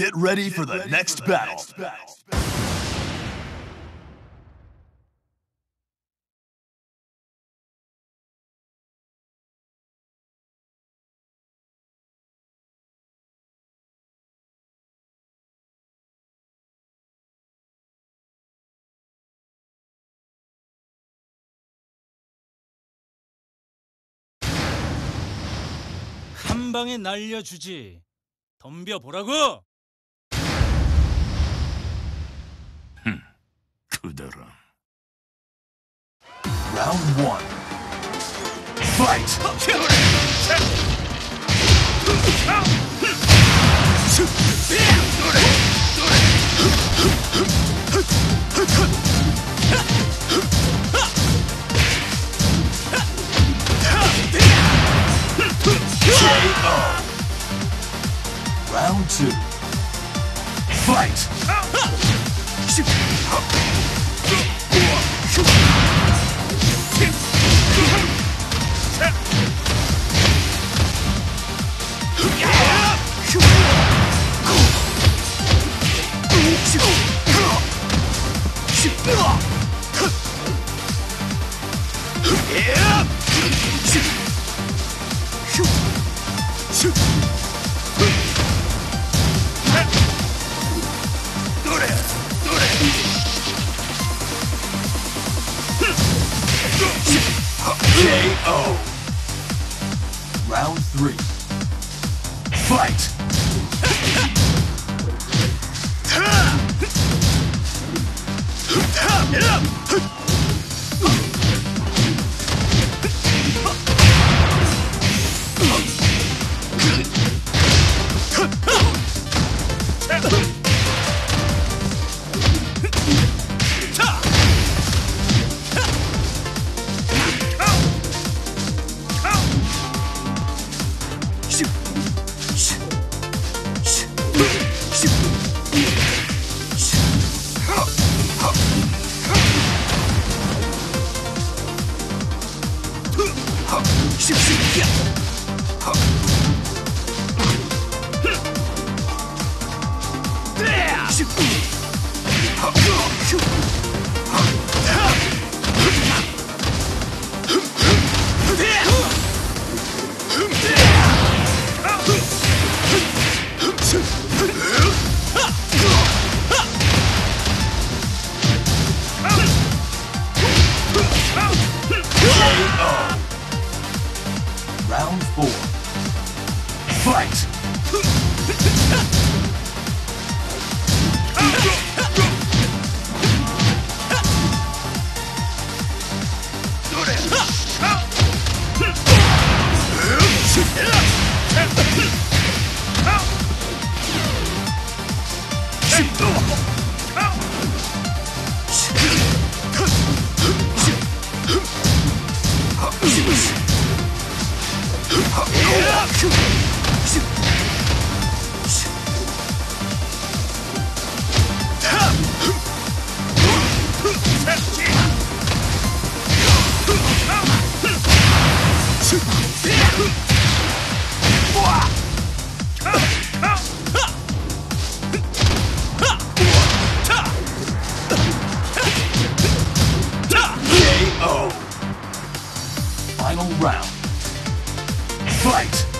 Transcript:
Get ready for the next battle. 한 방에 날려주지. 덤벼 보라고. udara. Round one. Fight! Round two. Fight! Fight! KO. Shoot! Oh. Final round. Fight!